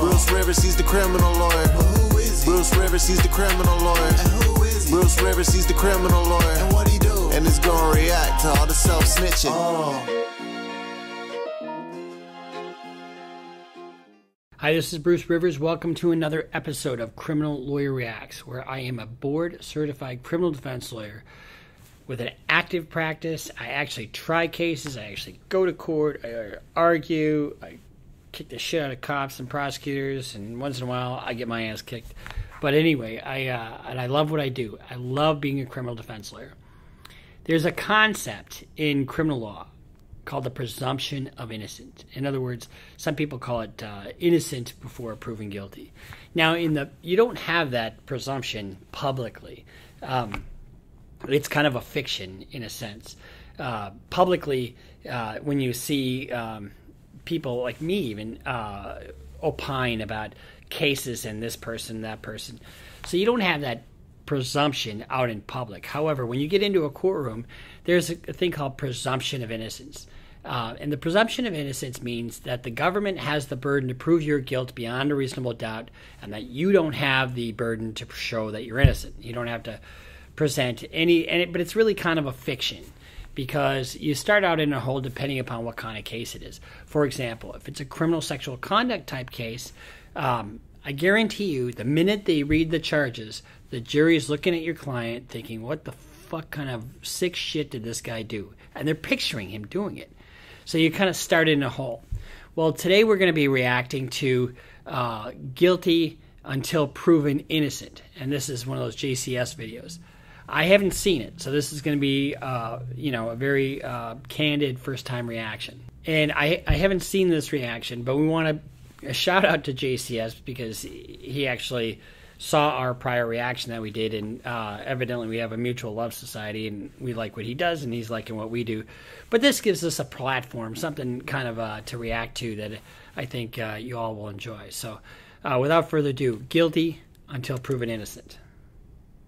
Bruce Rivers, he's the criminal lawyer. Who is he? Bruce Rivers, he's the criminal lawyer. And who is he? Bruce Rivers, he's the criminal lawyer. And what he do? And it's gonna react to all the self snitching. Oh. Hi, this is Bruce Rivers. Welcome to another episode of Criminal Lawyer Reacts, where I am a board certified criminal defense lawyer with an active practice. I actually try cases, I actually go to court, I argue, I kick the shit out of cops and prosecutors, and once in a while I get my ass kicked. But anyway, I uh, and I love what I do. I love being a criminal defense lawyer. There's a concept in criminal law called the presumption of innocence. In other words, some people call it uh, innocent before proven guilty. Now, in the you don't have that presumption publicly. Um, it's kind of a fiction in a sense. Uh, publicly, uh, when you see um, people like me even uh, opine about cases and this person, that person, so you don't have that presumption out in public. However, when you get into a courtroom, there's a, thing called presumption of innocence. Uh, and the presumption of innocence means that the government has the burden to prove your guilt beyond a reasonable doubt, and that you don't have the burden to show that you're innocent. You don't have to present any, but it's really kind of a fiction because you start out in a hole depending upon what kind of case it is. For example, if it's a criminal sexual conduct type case, um, I guarantee you, the minute they read the charges, the jury is looking at your client thinking, what the fuck kind of sick shit did this guy do? And they're picturing him doing it. So you kind of start in a hole. Well, today we're going to be reacting to uh, guilty until proven innocent. And this is one of those JCS videos. I haven't seen it, so this is going to be, uh, you know, a very uh, candid first-time reaction. And I, I haven't seen this reaction, but we want to a shout out to JCS because he actually saw our prior reaction that we did, and uh, evidently we have a mutual love society, and we like what he does, and he's liking what we do. But this gives us a platform, something kind of uh, to react to that I think uh, you all will enjoy. So, uh, without further ado, guilty until proven innocent.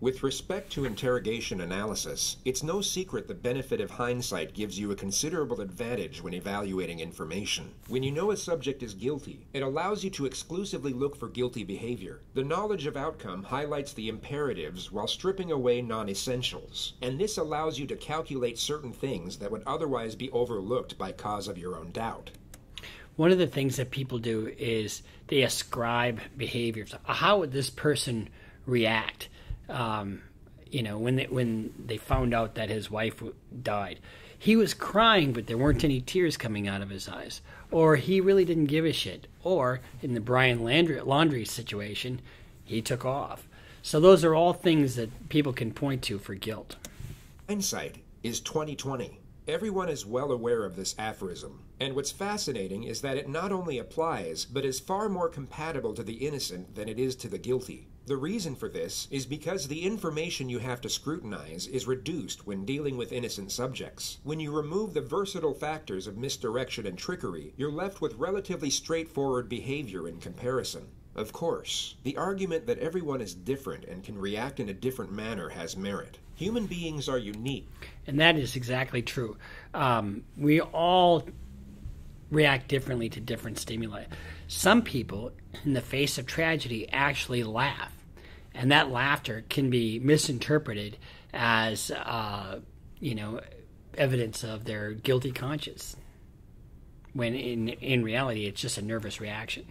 With respect to interrogation analysis, it's no secret the benefit of hindsight gives you a considerable advantage when evaluating information. When you know a subject is guilty, it allows you to exclusively look for guilty behavior. The knowledge of outcome highlights the imperatives while stripping away non essentials, and this allows you to calculate certain things that would otherwise be overlooked by cause of your own doubt. One of the things that people do is they ascribe behaviors. How would this person react? Um, you know, when they, when they found out that his wife died, he was crying, but there weren't any tears coming out of his eyes, or he really didn't give a shit, or in the Brian Landry, Laundrie situation, he took off. So those are all things that people can point to for guilt. Hindsight is 2020. Everyone is well aware of this aphorism, and what's fascinating is that it not only applies, but is far more compatible to the innocent than it is to the guilty. The reason for this is because the information you have to scrutinize is reduced when dealing with innocent subjects. When you remove the versatile factors of misdirection and trickery, you're left with relatively straightforward behavior in comparison. Of course, the argument that everyone is different and can react in a different manner has merit. Human beings are unique. And that is exactly true. Um, we all react differently to different stimuli. Some people, in the face of tragedy, actually laugh. And that laughter can be misinterpreted as, uh, you know, evidence of their guilty conscience. When in, in reality, it's just a nervous reaction.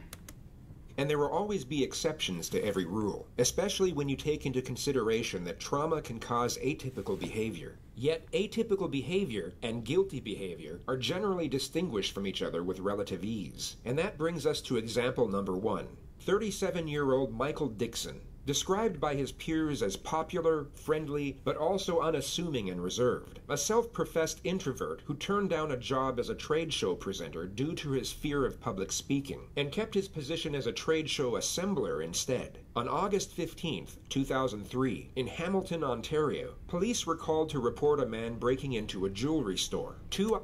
And there will always be exceptions to every rule, especially when you take into consideration that trauma can cause atypical behavior. Yet, atypical behavior and guilty behavior are generally distinguished from each other with relative ease. And that brings us to example number one 37 year old Michael Dixon, described by his peers as popular, friendly, but also unassuming and reserved. A self professed introvert who turned down a job as a trade show presenter due to his fear of public speaking, and kept his position as a trade show assembler instead. On August 15, 2003, in Hamilton, Ontario, police were called to report a man breaking into a jewelry store. Two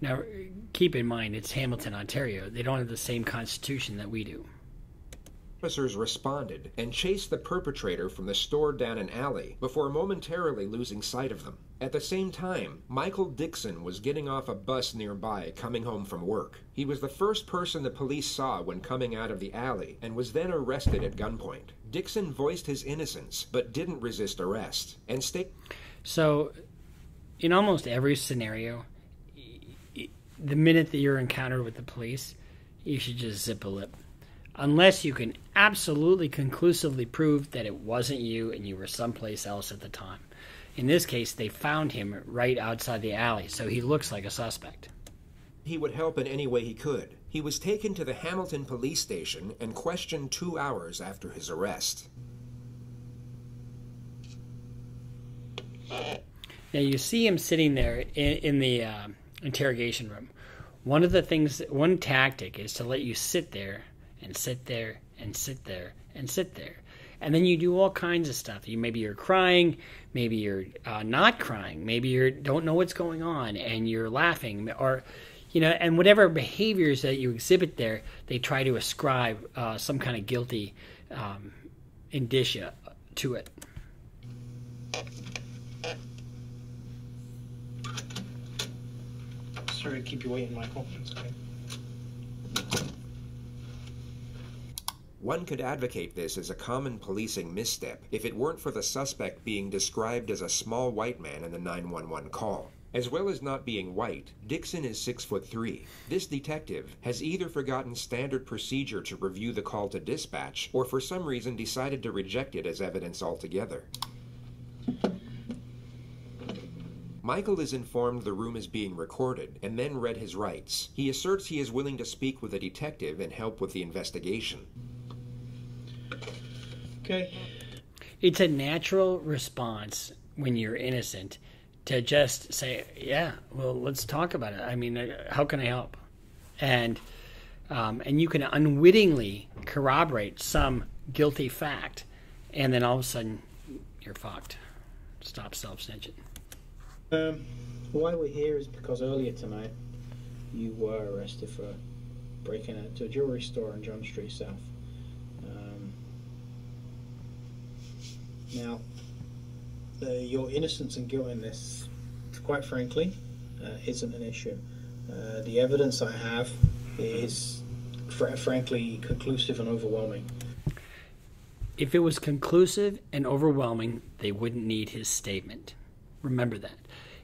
now, keep in mind, it's Hamilton, Ontario. They don't have the same constitution that we do officers responded and chased the perpetrator from the store down an alley before momentarily losing sight of them. At the same time, Michael Dixon was getting off a bus nearby coming home from work. He was the first person the police saw when coming out of the alley and was then arrested at gunpoint. Dixon voiced his innocence but didn't resist arrest and stayed. So, in almost every scenario, the minute that you're encountered with the police, you should just zip a lip. Unless you can absolutely conclusively prove that it wasn't you and you were someplace else at the time. In this case, they found him right outside the alley, so he looks like a suspect. He would help in any way he could. He was taken to the Hamilton police station and questioned two hours after his arrest. Now you see him sitting there in, in the uh, interrogation room. One of the things, one tactic is to let you sit there and sit there and sit there and sit there, and then you do all kinds of stuff. You maybe you're crying, maybe you're uh, not crying, maybe you don't know what's going on and you're laughing, or you know, and whatever behaviors that you exhibit there, they try to ascribe uh, some kind of guilty um, indicia to it. Sorry to keep you waiting, Michael. One could advocate this as a common policing misstep if it weren't for the suspect being described as a small white man in the 911 call. As well as not being white, Dixon is six foot three. This detective has either forgotten standard procedure to review the call to dispatch, or for some reason decided to reject it as evidence altogether. Michael is informed the room is being recorded and then read his rights. He asserts he is willing to speak with a detective and help with the investigation. Okay. It's a natural response when you're innocent to just say, "Yeah, well, let's talk about it." I mean, uh, how can I help? And um, and you can unwittingly corroborate some guilty fact, and then all of a sudden you're fucked. Stop self snitching. Um, why we're here is because earlier tonight you were arrested for breaking into a jewelry store on John Street South. Um, now, uh, your innocence and guilt in this, quite frankly, uh, isn't an issue. Uh, the evidence I have is, fr- frankly, conclusive and overwhelming. If it was conclusive and overwhelming, they wouldn't need his statement. Remember that.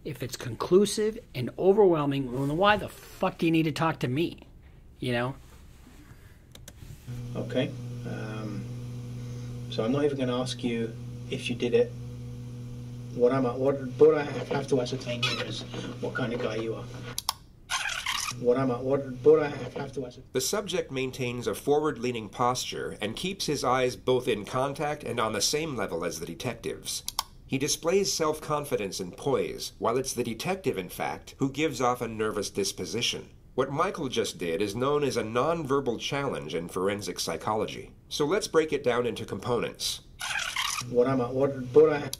If it's conclusive and overwhelming, well, then why the fuck do you need to talk to me? You know? Okay. Um, so I'm not even going to ask you if you did it. What I'm what what I have to ascertain here is what kind of guy you are. What I'm what what I have to ascertain. The subject maintains a forward leaning posture and keeps his eyes both in contact and on the same level as the detective's. He displays self confidence and poise, while it's the detective, in fact, who gives off a nervous disposition. What Michael just did is known as a nonverbal challenge in forensic psychology. So let's break it down into components. What am I'm what what I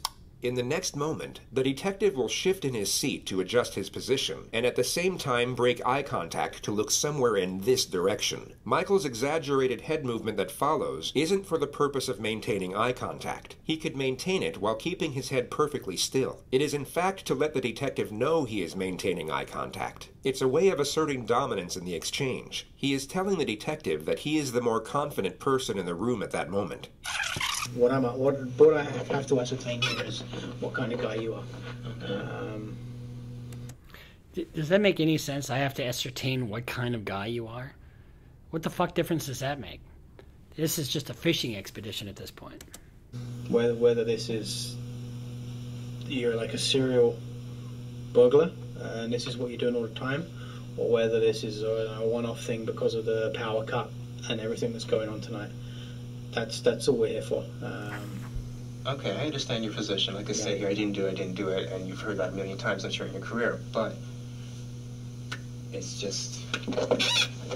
In the next moment, the detective will shift in his seat to adjust his position, and at the same time break eye contact to look somewhere in this direction. Michael's exaggerated head movement that follows isn't for the purpose of maintaining eye contact. He could maintain it while keeping his head perfectly still. It is in fact to let the detective know he is maintaining eye contact. It's a way of asserting dominance in the exchange. He is telling the detective that he is the more confident person in the room at that moment. what I'm what what I have to ascertain here is what kind of guy you are. Um, Does that make any sense? I have to ascertain what kind of guy you are? What the fuck difference does that make? This is just a fishing expedition at this point. whether whether this is you're like a serial burglar and this is what you're doing all the time, or whether this is a, a one-off thing because of the power cut and everything that's going on tonight. That's that's all we're here for. Um, Okay, I understand your position. Like I say here, I didn't do it, I didn't do it, and you've heard that a million times, I'm sure, in your career. But it's just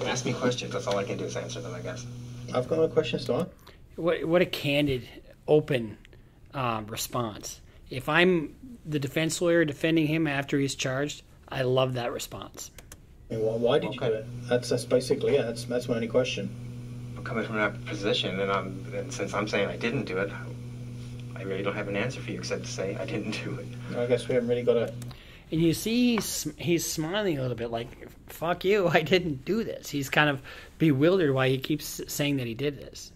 ask me questions. That's all I can do is answer them, I guess. I've got no questions to ask. What what a candid, open um, response. If I'm the defense lawyer defending him after he's charged, I love that response. I mean, why, why did you Okay. do it? That's that's basically it. That's that's my only question. coming from that position, and I'm and since I'm saying I didn't do it, I really don't have an answer for you except to say I didn't do it. I guess we haven't really got a. And you see he's, he's smiling a little bit like, fuck you, I didn't do this. He's kind of bewildered why he keeps saying that he did this.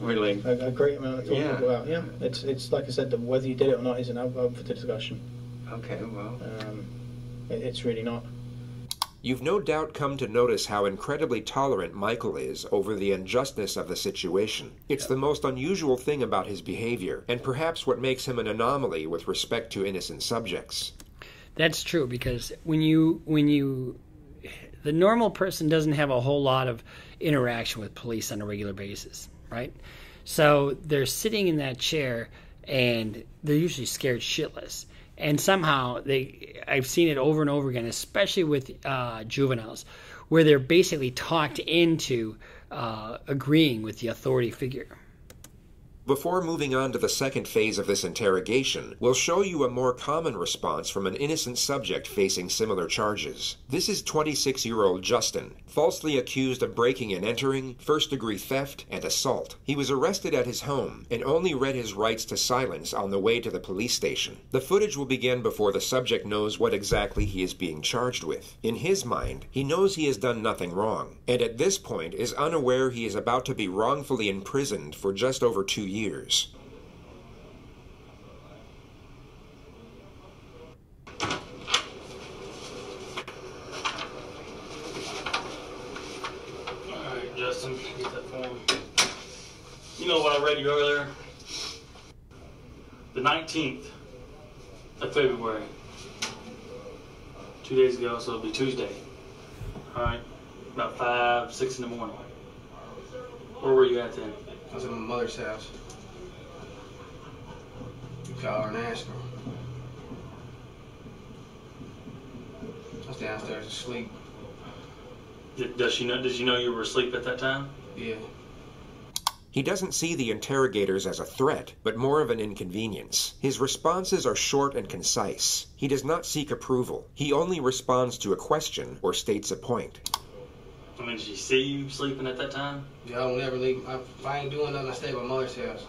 Really? A, a great amount of talking Yeah. about. Yeah, it's it's like I said, that whether you did it or not isn't up, up for the discussion. Okay, well. Um, it, it's really not. You've no doubt come to notice how incredibly tolerant Michael is over the injustice of the situation. It's the most unusual thing about his behavior, and perhaps what makes him an anomaly with respect to innocent subjects. That's true because when you when you the normal person doesn't have a whole lot of interaction with police on a regular basis, right? So they're sitting in that chair and they're usually scared shitless. And somehow they I've seen it over and over again, especially with uh, juveniles, where they're basically talked into uh, agreeing with the authority figure. Before moving on to the second phase of this interrogation, we'll show you a more common response from an innocent subject facing similar charges. This is 26 year old Justin, falsely accused of breaking and entering, first degree theft, and assault. He was arrested at his home and only read his rights to silence on the way to the police station. The footage will begin before the subject knows what exactly he is being charged with. In his mind, he knows he has done nothing wrong, and at this point is unaware he is about to be wrongfully imprisoned for just over two years. Alright, Justin, get that form. You know what I read you earlier? The 19th of February. Two days ago, so it'll be Tuesday. Alright? About 5, 6 in the morning. Where were you at then? I was at my mother's house. You call her and ask her. I was downstairs asleep. Did, does she know? Did you know you were asleep at that time? Yeah. He doesn't see the interrogators as a threat, but more of an inconvenience. His responses are short and concise. He does not seek approval. He only responds to a question or states a point. I mean, did she see you sleeping at that time? Yeah, I don't never leave. I, if I ain't doing nothing, I stay at my mother's house.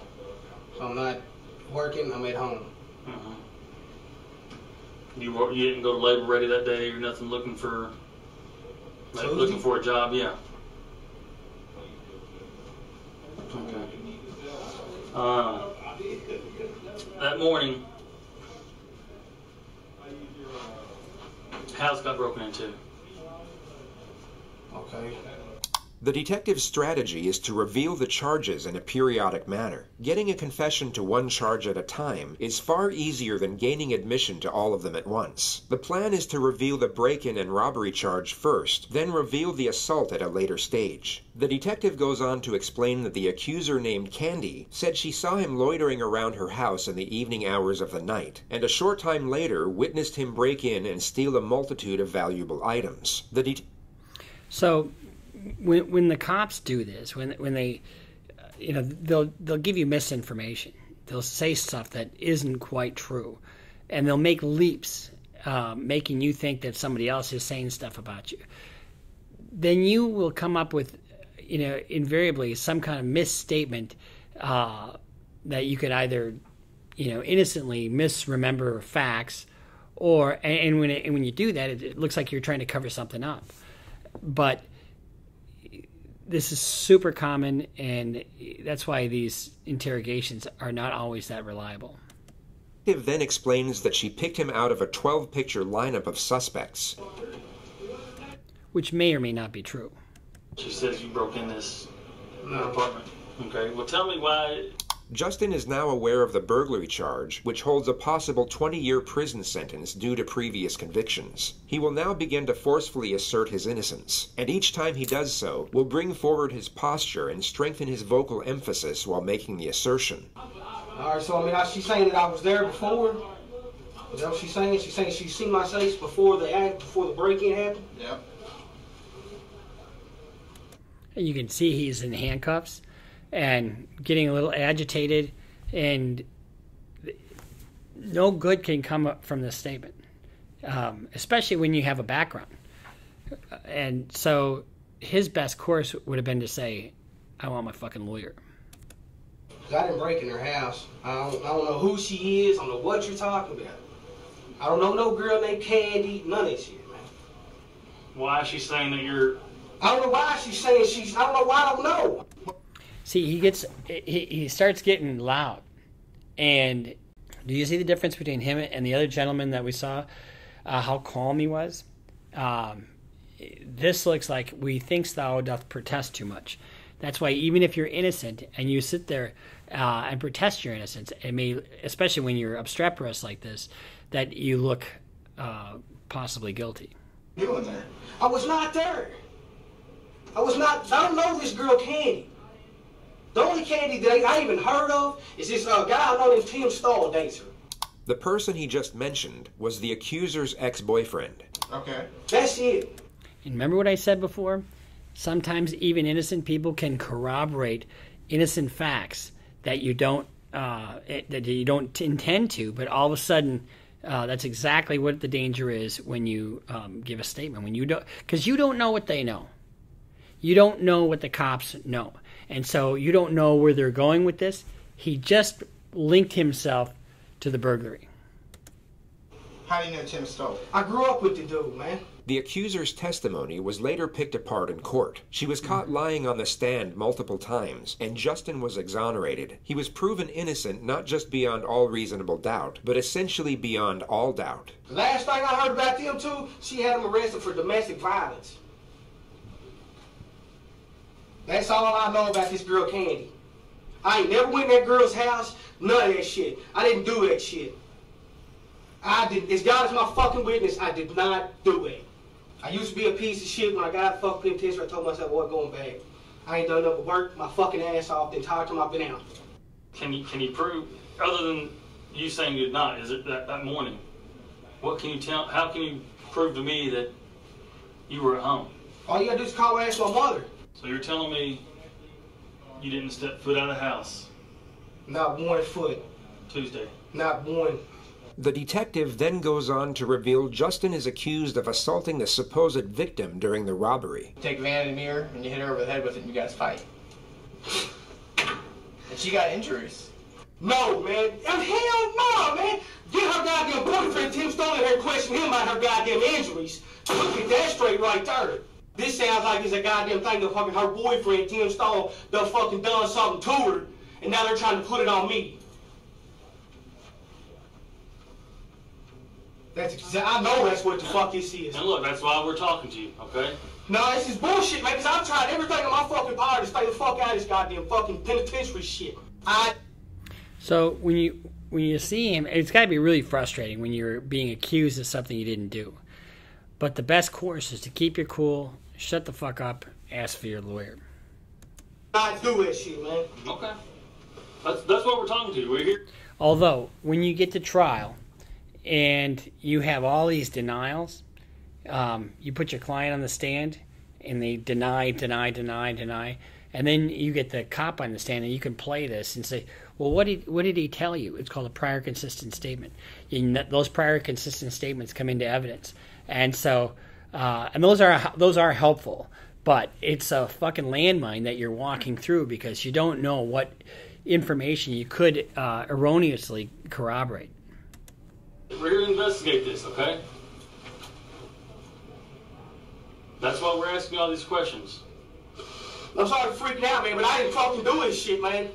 So I'm not working, I'm at home. Uh-huh. You were, you didn't go to Labor Ready that day or nothing looking for like, looking for a job, yeah. Okay. Uh, that morning, house got broken into. Okay. The detective's strategy is to reveal the charges in a periodic manner. Getting a confession to one charge at a time is far easier than gaining admission to all of them at once. The plan is to reveal the break in and robbery charge first, then reveal the assault at a later stage. The detective goes on to explain that the accuser named Candy said she saw him loitering around her house in the evening hours of the night, and a short time later witnessed him break in and steal a multitude of valuable items. The det- So when when the cops do this, when when they, you know, they'll they'll give you misinformation. They'll say stuff that isn't quite true, and they'll make leaps, uh, making you think that somebody else is saying stuff about you. Then you will come up with, you know, invariably some kind of misstatement uh, that you could either, you know, innocently misremember facts, or and, and when it, and when you do that, it, it looks like you're trying to cover something up. But this is super common, and that's why these interrogations are not always that reliable. detective then explains that she picked him out of a 12 picture lineup of suspects. Which may or may not be true. She says you broke in this apartment. Okay. Well, tell me why. Justin is now aware of the burglary charge, which holds a possible 20 year prison sentence due to previous convictions. He will now begin to forcefully assert his innocence, and each time he does so, will bring forward his posture and strengthen his vocal emphasis while making the assertion. All right, so I mean, I, she's saying that I was there before. Is that what she's saying? She's saying she's seen my face before the act, before the break-in happened. Yep. And you can see he's in handcuffs and getting a little agitated, and no good can come up from this statement, um, especially when you have a background. And so his best course would have been to say, I want my fucking lawyer. 'Cause I didn't break in her house. I don't, I don't know who she is. I don't know what you're talking about. I don't know no girl named Candy. None of that shit, man. Why is she saying that you're? I don't know why she's saying she's. I don't know why. I don't know. See, he gets he, he starts getting loud, and do you see the difference between him and the other gentleman that we saw? Uh, how calm he was. Um, this looks like we thinks thou doth protest too much. That's why even if you're innocent and you sit there uh, and protest your innocence, it may, especially when you're obstreperous like this, that you look uh, possibly guilty. Doing there? I was not there. I was not. I don't know this girl Candy. The only Candy that I even heard of is this uh, guy I know named Tim Stahl dancer. The person he just mentioned was the accuser's ex boyfriend. Okay. That's it. And remember what I said before? Sometimes even innocent people can corroborate innocent facts that you don't uh, that you don't intend to, but all of a sudden, uh, that's exactly what the danger is when you um, give a statement. When you don't, because you don't know what they know, you don't know what the cops know, and so you don't know where they're going with this. He just linked himself to the burglary. How do you know Tim Stoll? I grew up with the dude, man. The accuser's testimony was later picked apart in court. She was caught lying on the stand multiple times, and Justin was exonerated. He was proven innocent not just beyond all reasonable doubt, but essentially beyond all doubt. Last thing I heard about them two, she had him arrested for domestic violence. That's all I know about this girl Candy. I ain't never went in that girl's house, none of that shit. I didn't do that shit. I did. As God is my fucking witness, I did not do it. I used to be a piece of shit when I got fucking penitentiary. I told myself, "Boy, going back." I ain't done nothing but work my fucking ass off the entire time I've been out. Can you can you prove other than you saying you did not? Is it that, that morning? What can you tell? How can you prove to me that you were at home? All you gotta do is call and ask my mother. So you're telling me you didn't step foot out of the house Not one foot. Tuesday? Not one. The detective then goes on to reveal Justin is accused of assaulting the supposed victim during the robbery. You take a vanity mirror and you hit her over the head with it and you guys fight. And she got injuries. No, man. And hell no, man. Get her goddamn boyfriend Tim Stone in here and question him about her goddamn injuries. Look at that straight right there. This sounds like it's a goddamn thing that fucking her boyfriend Tim Stone done fucking done something to her, and now they're trying to put it on me. That's exa- I know that's what the fuck this is. And look, that's why we're talking to you, okay? No, this is bullshit, man, because I've tried everything in my fucking power to stay the fuck out of this goddamn fucking penitentiary shit. I So when you when you see him, it's got to be really frustrating when you're being accused of something you didn't do. But the best course is to keep your cool, shut the fuck up, ask for your lawyer. I do that shit, man. Okay. That's that's what we're talking to. We're here. Although when you get to trial and you have all these denials, um, you put your client on the stand and they deny, deny, deny, deny, and then you get the cop on the stand and you can play this and say, "Well, what did what did he tell you?" It's called a prior consistent statement. And that- those prior consistent statements come into evidence, and so uh, and those are those are helpful. But it's a fucking landmine that you're walking through because you don't know what information you could uh, erroneously corroborate. We're here to investigate this, okay? That's why we're asking all these questions. I'm sorry for freaking out, man, but I didn't fucking do this shit, man.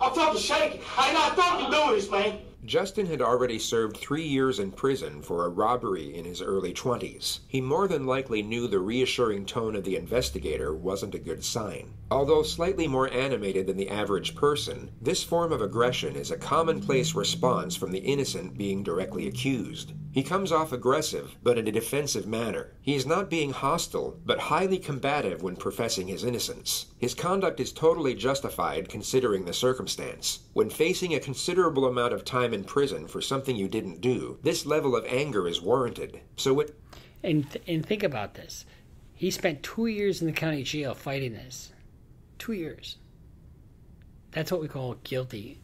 I'm fucking shaking. I did not fucking do this, man. Justin had already served three years in prison for a robbery in his early 20s. He more than likely knew the reassuring tone of the investigator wasn't a good sign. Although slightly more animated than the average person, this form of aggression is a commonplace response from the innocent being directly accused. He comes off aggressive, but in a defensive manner. He is not being hostile, but highly combative when professing his innocence. His conduct is totally justified considering the circumstance. When facing a considerable amount of time in prison for something you didn't do, this level of anger is warranted. So it And th- and think about this. He spent two years in the county jail fighting this. Two years. That's what we call guilty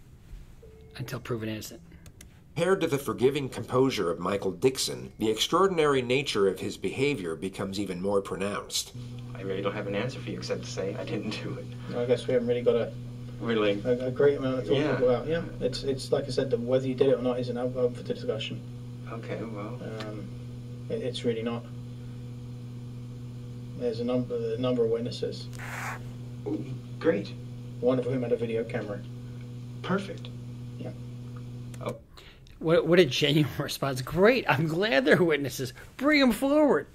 until proven innocent. Paired to the forgiving composure of Michael Dixon, the extraordinary nature of his behavior becomes even more pronounced. I really don't have an answer for you except to say I didn't do it. I guess we haven't really got a, Really. a, a great amount of talking Yeah. about. Yeah, it's it's like I said, that whether you did it or not isn't up, up for discussion. Okay, well. Um, it, it's really not. There's a number a number of witnesses, Great. one of whom had a video camera. Perfect. Yeah. Oh. What, what a genuine response. Great. I'm glad they're witnesses. Bring them forward.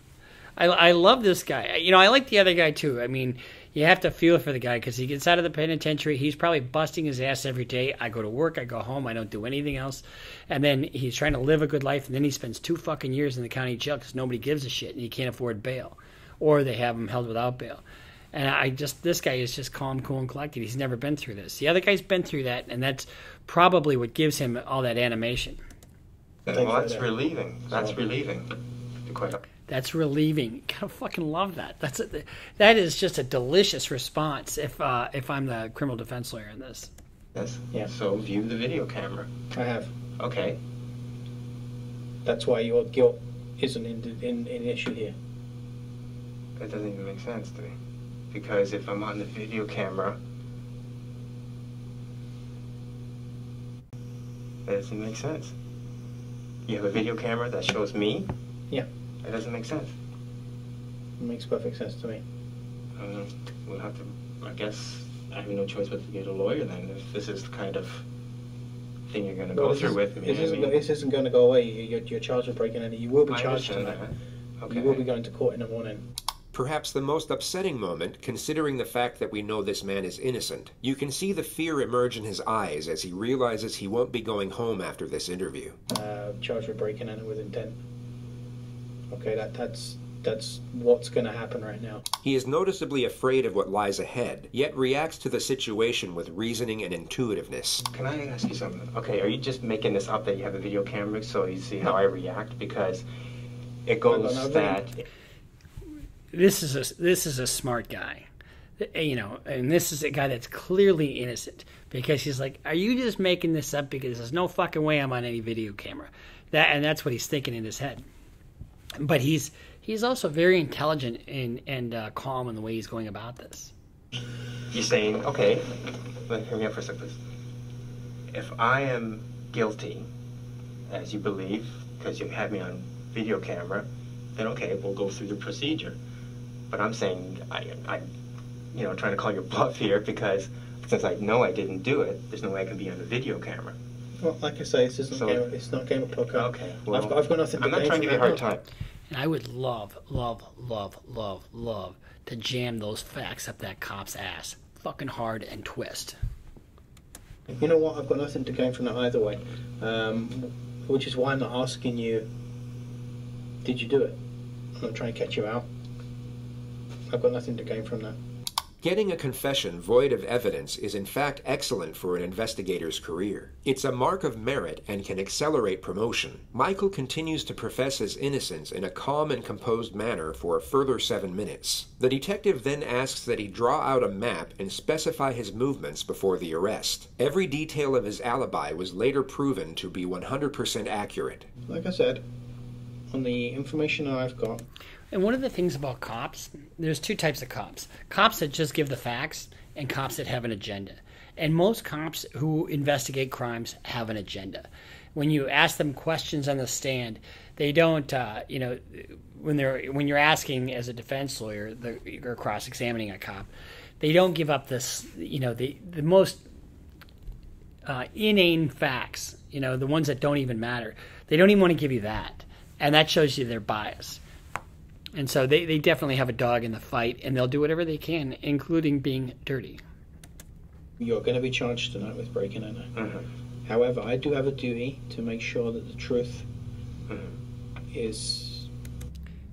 I, I love this guy. You know, I like the other guy too. I mean, you have to feel for the guy because he gets out of the penitentiary. He's probably busting his ass every day. I go to work, I go home, I don't do anything else. And then he's trying to live a good life, and then he spends two fucking years in the county jail because nobody gives a shit and he can't afford bail. Or they have him held without bail. And I just, this guy is just calm, cool, and collected. He's never been through this. The other guy's been through that, and that's probably what gives him all that animation. Well, that's that. relieving. That's relieving. To be quite That's relieving. Gotta fucking love that. That's a, that is just a delicious response. If uh, if I'm the criminal defense lawyer in this, Yes. Yeah. So view the video camera. I have. Okay. That's why your guilt isn't in, in, in issue here. That doesn't even make sense to me. Because if I'm on the video camera, that doesn't make sense. You have a video camera that shows me? Yeah. That doesn't make sense. It makes perfect sense to me. Um, we'll have to, I guess, I have no choice but to get a lawyer then, if this is the kind of thing you're going to Well, go through is- with me. This isn't, mean, this isn't going to go away. You- You're, you're charged with breaking in. You will be I charged tonight. Okay. You will be going to court in the morning. Perhaps the most upsetting moment, considering the fact that we know this man is innocent. You can see the fear emerge in his eyes as he realizes he won't be going home after this interview. Uh, charged with breaking in with intent. Okay, that that's that's what's going to happen right now. He is noticeably afraid of what lies ahead, yet reacts to the situation with reasoning and intuitiveness. Can I ask you something? Okay, are you just making this up that you have a video camera so you see how I react? Because it goes no, no, that this is a this is a smart guy, you know, and this is a guy that's clearly innocent because he's like, "Are you just making this up because there's no fucking way I'm on any video camera?" That and that's what he's thinking in his head. But he's he's also very intelligent and and uh, calm in the way he's going about this. you're saying, okay, let hear me out for a second, please. If I am guilty, as you believe, because you had me on video camera, then okay, we'll go through the procedure. But I'm saying, I, I, you know, trying to call your bluff here because since I know I didn't do it, there's no way I can be on the video camera. Well, like I say, this isn't So- game, it's not game of poker. Okay, well, I've, got- I've got nothing. I'm to not gain trying to from give you a hard that. time. And I would love, love, love, love, love to jam those facts up that cop's ass, fucking hard and twist. You know what? I've got nothing to gain from that either way. Um, which is why I'm not asking you, did you do it? I'm not trying to catch you out. I've got nothing to gain from that. Getting a confession void of evidence is in fact excellent for an investigator's career. It's a mark of merit and can accelerate promotion. Michael continues to profess his innocence in a calm and composed manner for a further seven minutes. The detective then asks that he draw out a map and specify his movements before the arrest. Every detail of his alibi was later proven to be 100% accurate. Like I said, on the information I've got, And one of the things about cops, there's two types of cops cops that just give the facts, and cops that have an agenda. And most cops who investigate crimes have an agenda. When you ask them questions on the stand, they don't, uh, you know, when they're when you're asking as a defense lawyer, the, you're cross-examining a cop, they don't give up this, you know, the the most uh, inane facts, you know, the ones that don't even matter. They don't even want to give you that, and that shows you their bias. And so they, they definitely have a dog in the fight, and they'll do whatever they can, including being dirty. you're going to be charged tonight with breaking in. Mhm. However, I do have a duty to make sure that the truth Mhm. is.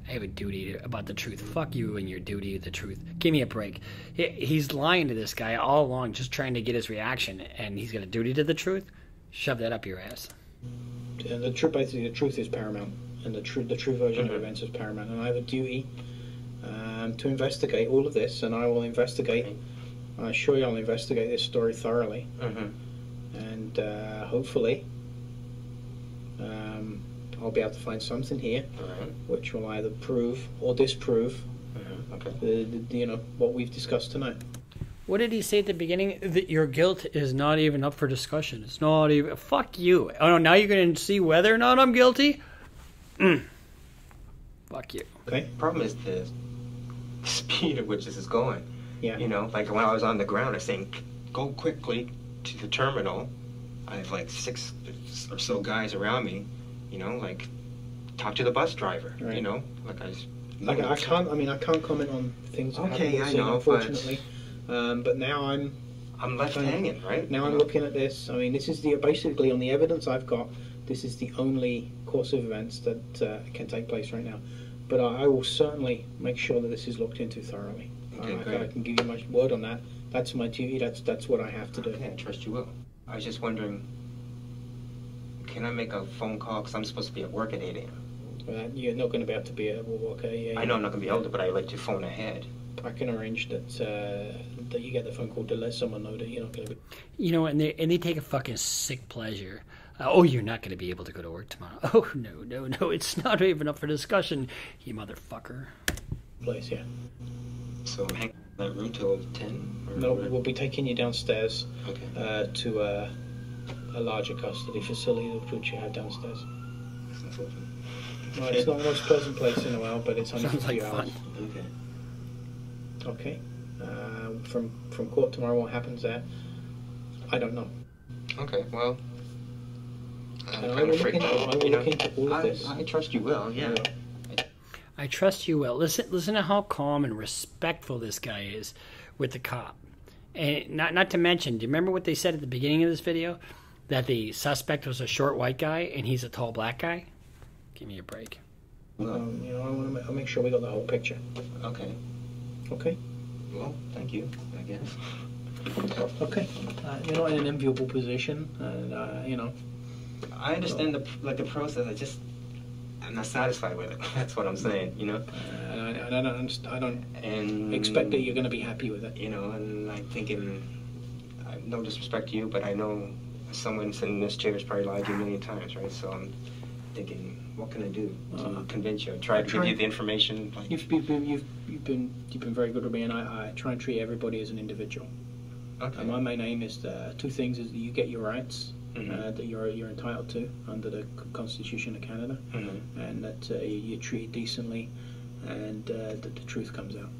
I have a duty to, about the truth. Fuck you and your duty to the truth. Give me a break. He, he's lying to this guy all along, just trying to get his reaction, and he's got a duty to the truth. Shove that up your ass. And the truth, basically, the truth is paramount, and the true the true version Mhm. of events is paramount. And I have a duty um, to investigate all of this, and I will investigate. I assure you, I'll investigate this story thoroughly, Mhm. and uh, hopefully, um, I'll be able to find something here Alright. which will either prove or disprove Mhm. Okay. the, the you know what we've discussed tonight. What did he say at the beginning? That your guilt is not even up for discussion. It's not even. Fuck you. Oh no, now you're going to see whether or not I'm guilty? Mm. Fuck you. Okay. Problem is the speed at which this is going. Yeah. You know, like when I was on the ground, I was saying, go quickly to the terminal. I have like six or so guys around me. You know, like talk to the bus driver. You know, like I. was- Like I can't. I mean, I can't comment on things that Okay, I seen, know, but- unfortunately. Um, but now I'm I'm left Fine. hanging, right? now I'm looking at this. I mean, this is the basically on the evidence I've got. This is the only course of events that uh, can take place right now. But I, I will certainly make sure that this is looked into thoroughly. Okay, I. I can give you my word on that. That's my duty. That's that's what I have to do. Okay, I trust you will. I was just wondering, can I make a phone call? Because I'm supposed to be at work at 8 a.m. Uh, you're not going to be able to be able. Okay, yeah, I know I'm not going to be able to, but I like to phone ahead. I can arrange that uh, that you get the phone call to let someone know that you're not going to be. You know, and they and they take a fucking sick pleasure. Uh, oh, you're not going to be able to go to work tomorrow. Oh no, no, no! It's not even up for discussion, you motherfucker. place. Yeah. So I'm hanging in that room till 10? No, whatever? we'll be taking you downstairs Okay. uh, to uh, a larger custody facility which you have downstairs. Sounds lovely. Well, it's not the most pleasant place in the world, but it's only Sounds for a few like hours. fun. Okay. Okay. Uh, from from court tomorrow, what happens there? I don't know. Okay, well. I'm And I kind of look freaked out. will you know? look into all I. I trust you will, yeah. I trust you will. Listen, listen to how calm and respectful this guy is with the cop. And not not to mention, do you remember what they said at the beginning of this video? That the suspect was a short white guy and he's a tall black guy. Give me a break. Um, you know, I want to make, I'll make sure we got the whole picture. Okay. Okay. Well, thank you, I guess. Okay. Uh, you're not in an enviable position, and uh, you know. I understand the like the process. I just I'm not satisfied with it. That's what I'm saying. You know. Uh, and I, and I don't. I don't And expect that you're going to be happy with it. You know, and I'm thinking, I, no disrespect to you, but I know someone sitting in this chair has probably lied to you a million times, right? So I'm thinking, what can I do to Uh, convince you? Try to give you the information. Like, You've, you've, been, you've, you've been you've been very good with me, and I, I try and treat everybody as an individual. okay. And my main aim is uh, two things: is that you get your rights Mhm. uh, that you're you're entitled to under the Constitution of Canada, Mhm. and that uh, you- you're treated decently, and uh, that the truth comes out.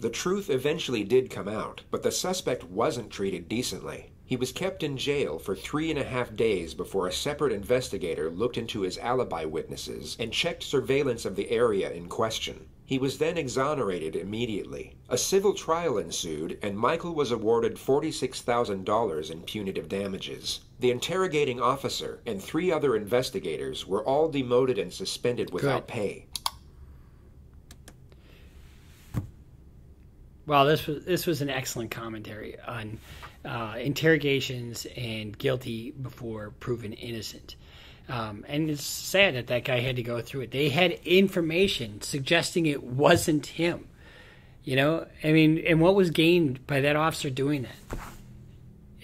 The truth eventually did come out, but the suspect wasn't treated decently. He was kept in jail for three and a half days before a separate investigator looked into his alibi witnesses and checked surveillance of the area in question. He was then exonerated immediately. A civil trial ensued, and Michael was awarded $46,000 in punitive damages. The interrogating officer and three other investigators were all demoted and suspended without Good. pay. Well, this was this was an excellent commentary on uh, interrogations and guilty before proven innocent. Um, and it's sad that that guy had to go through it. They had information suggesting it wasn't him. You know, I mean, and what was gained by that officer doing that?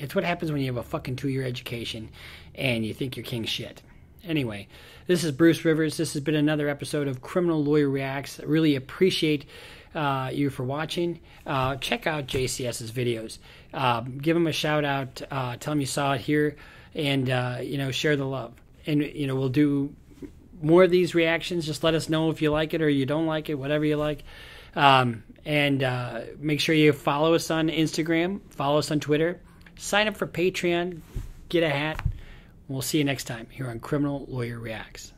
It's what happens when you have a fucking two year education and you think you're king shit. Anyway, this is Bruce Rivers. This has been another episode of Criminal Lawyer Reacts. I really appreciate uh, you for watching. Uh, check out JCS's videos. Um, give him a shout out. Uh, tell him you saw it here, and uh, you know share the love. And you know we'll do more of these reactions. Just let us know if you like it or you don't like it, whatever you like. Um, and uh, make sure you follow us on Instagram, follow us on Twitter, sign up for Patreon, get a hat. We'll see you next time here on Criminal Lawyer Reacts.